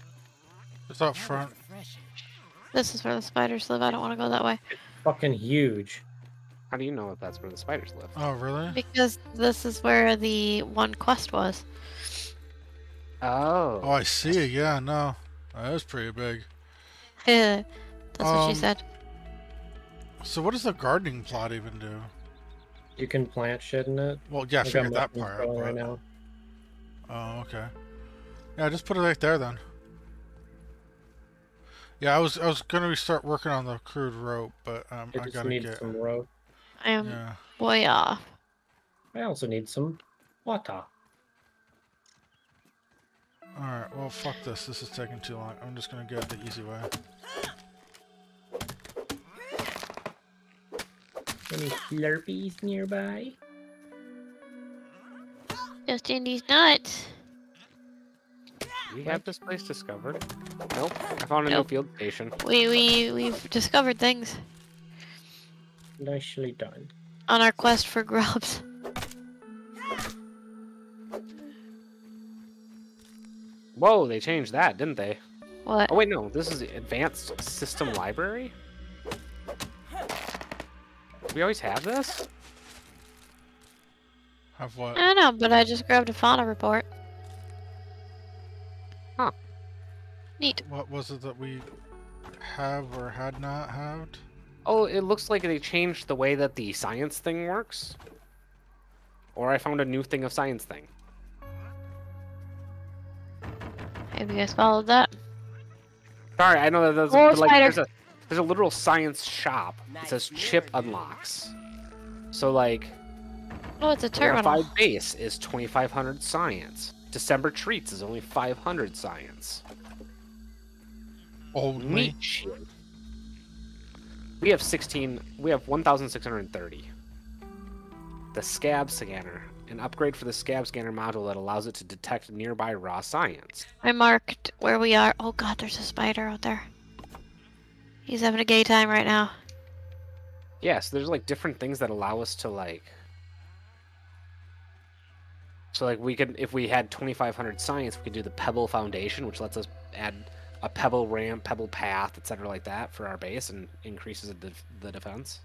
It's up That front. This is where the spiders live. I don't want to go that way. Fucking huge. How do you know if that's where the spiders live? Oh, really? Because this is where the one quest was. Oh. Oh, I see. Yeah, no. That is pretty big. Yeah, <laughs> That's what Um, she said. So what does the gardening plot even do? You can plant shit in it. Well, yeah, I I figured that part. growing But... right now. Oh, okay. Yeah, just put it right there then. Yeah, I was I was gonna start working on the crude rope, but um, I I just gotta need get. some rope. I am Yeah. way off. I also need some water. All right. Well, fuck this. This is taking too long. I'm just gonna get the easy way. Any Slurpees nearby? Just in these nuts. We have this place discovered. Nope. I found a Nope. new field station. We we we've discovered things Nicely done. on our quest for grubs. <laughs> Whoa, they changed that, didn't they? What? Oh wait, no. This is the Advanced System Library. We always have this. Have what? I don't know, but I just grabbed a fauna report. Neat. What was it that we have or had not had? Oh, it looks like they changed the way that the science thing works. Or I found a new thing of science thing. Have you guys followed that? Sorry, I know that there's, Oh, like, there's a there's a literal science shop. It says chip unlocks. So like Oh, it's a terminal. Verified base is 2500 science. December treats is only 500 science. Only. Neat shit. We have 16. We have 1,630. The scab scanner, an upgrade for the scab scanner module that allows it to detect nearby raw science. I marked where we are. Oh god, there's a spider out there. He's having a gay time right now. Yes, yeah, so there's like different things that allow us to like. So like we could, if we had 2,500 science, we could do the Pebble Foundation, which lets us add a Pebble ramp, Pebble path, etc., like that for our base and increases the, the defense.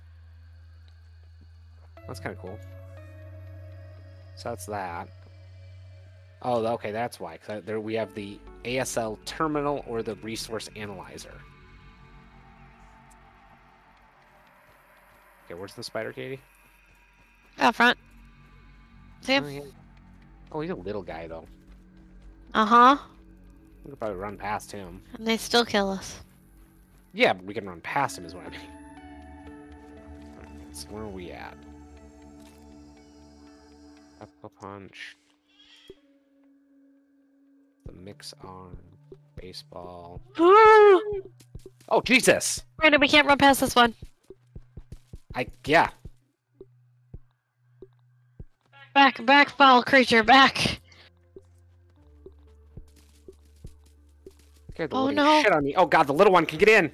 That's kind of cool. So that's that. Oh, okay, that's why. Cause there we have the ASL terminal or the resource analyzer. Okay, where's the spider, Katie? Out front. See Oh, yeah. Oh, he's a little guy though. Uh huh. We could probably run past him. And they still kill us. Yeah, but we can run past him, is what I mean. So where are we at? Pepper punch. The mix arm. Baseball. <gasps> Oh Jesus! Brandon, we can't run past this one. I yeah. Back, back, foul creature, back. Okay, the Oh, no. shit on me. Oh god, the little one can get in.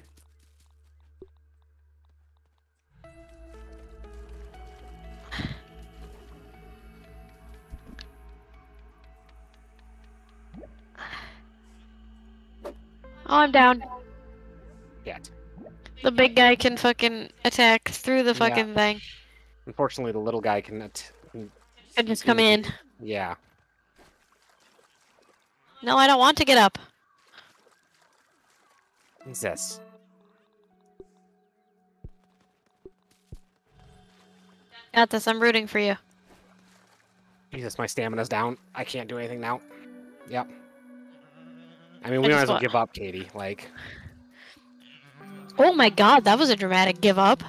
Oh, I'm down. Yet. The big guy can fucking attack through the Yeah. fucking thing Unfortunately, the little guy can. And just come in. yeah. No, I don't want to get up. Jesus. Got this. I'm rooting for you. Jesus, my stamina's down. I can't do anything now. Yep. I mean, we I might as well give up, Katie. Like, Oh my god, that was a dramatic give up.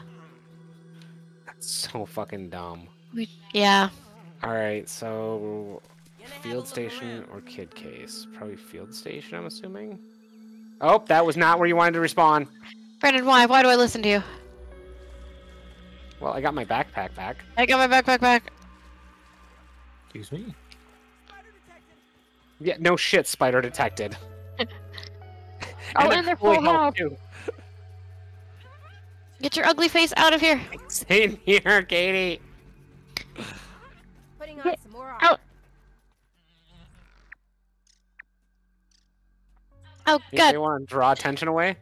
that's so fucking dumb. Yeah. All right, so Gonna have a field station or kid case? Probably field station. I'm assuming. Oh, that was not where you wanted to respawn. Brandon, why? Why do I listen to you? Well, I got my backpack back. I got my backpack back. Excuse me. Yeah, no shit, spider detected. <laughs> Oh, they're and they're full health, health. too. Get your ugly face out of here. <laughs> Stay in here, Katie. Putting on Get some more out. Oh You god. may want to draw attention away.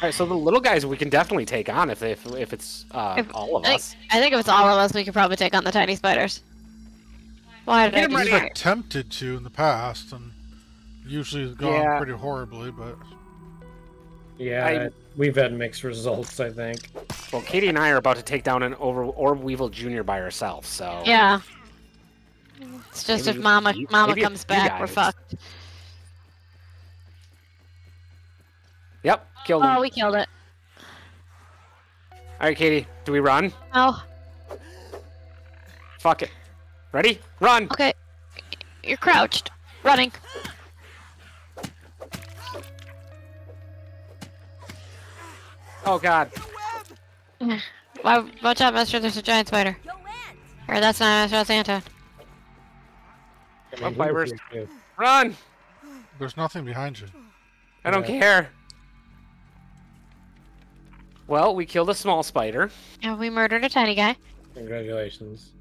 All right, so the little guys we can definitely take on if if, if it's uh, If- all of I, us. I think if it's all of us, we could probably take on the tiny spiders. Why did I him just ready. We've fart? attempted to in the past, and usually it's gone Yeah. pretty horribly. But Yeah, I- we've had mixed results, I think. Well, Katie and I are about to take down an over Orb Weaver Junior by herself, so Yeah. It's just Maybe if Mama you- Mama comes you back, we're fucked. Yep, killed him. Oh, we killed it. All right, Katie, do we run? Oh, Fuck it. Ready? Run! okay. You're crouched, running. Oh God. Why, watch out, Master. There's a giant spider. Yo, Ant! Or that's not Master. That's Anton. I mean, Up, we were Vipers. here too. Run! there's nothing behind you. I don't Yeah. care. Well, we killed a small spider. And we murdered a tiny guy. Congratulations.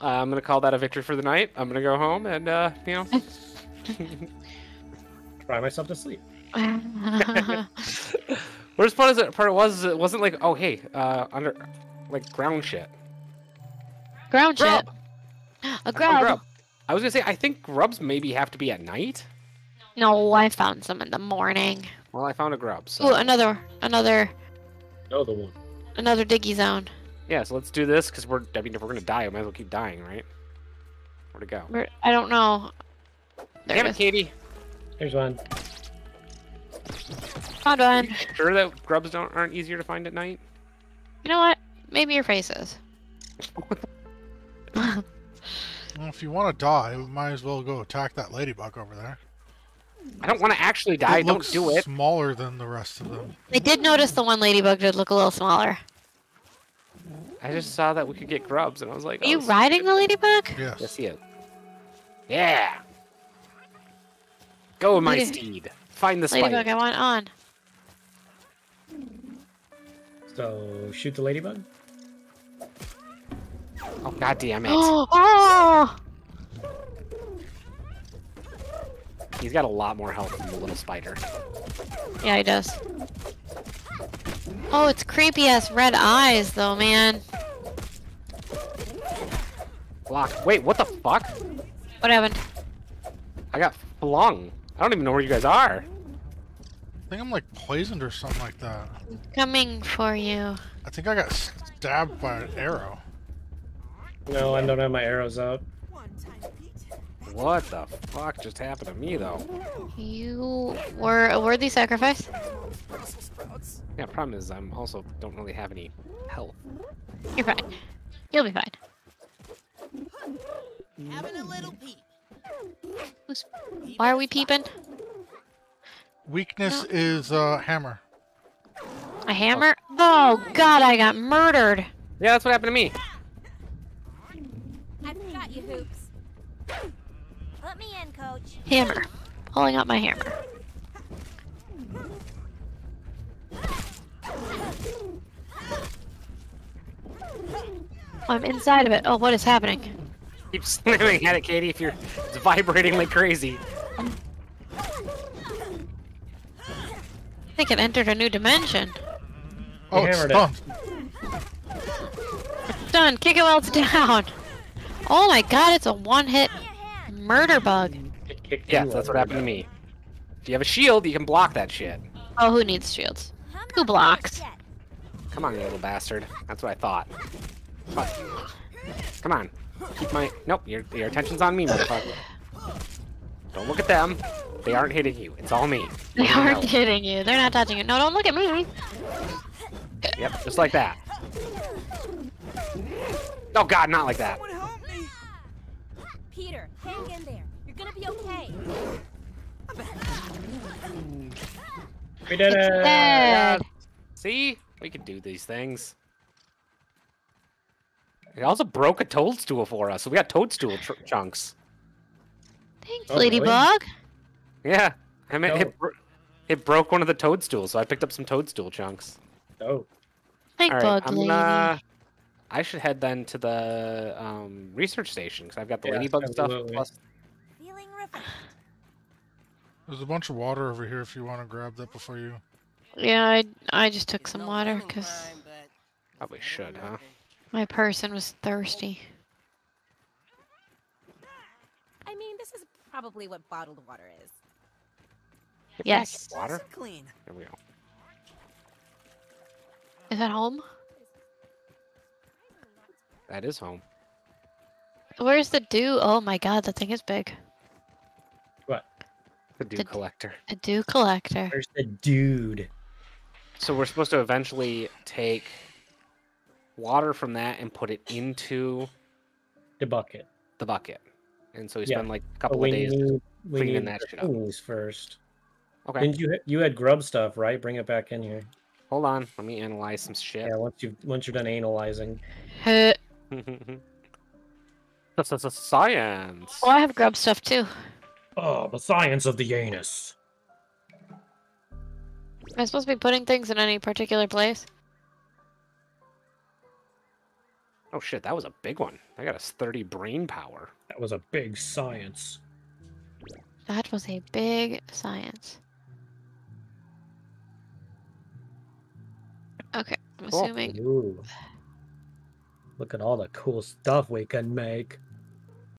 Uh, I'm gonna call that a victory for the night. I'm gonna go home and, uh, you know. <laughs> Cry myself to sleep. <laughs> <laughs> Worst part is it part was it wasn't like oh hey uh under like ground shit. Ground shit. Grub. A I found grub. grub. I was gonna say I think grubs maybe have to be at night. No, I found some in the morning. Well, I found a grub. So Ooh, another, another, Another one. another diggy zone. yeah, so let's do this because we're I mean if we're gonna die, we might as well keep dying, right? Where to go? Where- I don't know. There Damn it it, is. Katie. Here's one. Found one. Sure that grubs don't aren't easier to find at night. You know what? Maybe your face is. Well, if you want to die, we might as well go attack that ladybug over there. I don't want to actually die. it Don't looks do it. smaller than the rest of them. I did notice the one ladybug did look a little smaller. I just saw that we could get grubs, and I was like, Are you oh, riding the ladybug? Yes. Let's see it. Yeah. Go, with my steed. Find the Ladybug, spider. I want on. So shoot the ladybug. Oh god damn it! <gasps> oh! He's got a lot more health than the little spider. Yeah, he does. Oh, it's creepy ass red eyes, though, man. Block. Wait, what the fuck? What happened? I got flung. I don't even know where you guys are. I think I'm like poisoned or something like that. Coming for you. I think I got stabbed by an arrow. No, I don't have my arrows out. One tiny Pete. What the fuck just happened to me though? You were a worthy sacrifice. Yeah, problem is I'm also don't really have any health. You're fine. You'll be fine. Having a little peep. Who's- Why are we peeping? Weakness is uh, hammer. A hammer? Oh god, I got murdered. Yeah, that's what happened to me. I've got you, Hoops. Let me in, Coach. Hammer. Pulling out my hammer. I'm inside of it. Oh, what is happening? Keep slamming at it, Katie. If you're it's <laughs> vibrating like crazy. I think it entered a new dimension. Oh, it's hammered it. stunned. It's done. Kick it while it's down. Oh my god, it's a one-hit Give me a hand. murder bug. It kicked Yeah, that's what happened to me. If you have a shield, you can block that shit. Oh, who needs shields? Who blocks? Come on, you little bastard. That's what I thought. Fuck. Come on. Keep my. Nope, your, your attention's on me, motherfucker. <laughs> Don't look at them. They aren't hitting you. It's all me. <laughs> They No, no, aren't no. hitting you. They're not touching you. No, don't look at me. Yep, just like that. Oh god, not like that. Someone help me. Peter, hang in there. You're gonna be okay. We did It's it! dead. See? We can do these things. It also broke a toadstool for us, so we got toadstool tr- chunks. Thanks, Oh, really? Ladybug. Yeah, I mean, No. it, bro- it broke one of the toadstools, so I picked up some toadstool chunks. Oh, Thank All right, bug I'm lady. gonna. I should head then to the um, research station because I've got the Yes, ladybug stuff. Plus, Feeling refreshed. There's a bunch of water over here if you want to grab that before you. Yeah, I I just took There's some no water because but probably should, huh? my person was thirsty. I mean, this is probably what bottled water is. Get Yes. Water. Clean. There we go. Is that home? That is home. Where's the dew? Oh my god, that thing is big. What? The dew The- collector. A dew collector. there's the dude. So we're supposed to eventually take water from that and put it into The bucket. the bucket. And so we Yeah, spend like a couple of days. need, we cleaning need that shit up. things first. Okay, Didn't you? You had grub stuff, right? Bring it back in here. hold on. Let me analyze some shit. Yeah. Once you once you're done analyzing. Huh. <laughs> That's that's a science. Well, I have grub stuff too. Oh, the science of the anus. Am I supposed to be putting things in any particular place? Oh shit, that was a big one. I got us 30 brain power. That was a big science. That was a big science. Okay, I'm assuming. Ooh. Look at all the cool stuff we can make.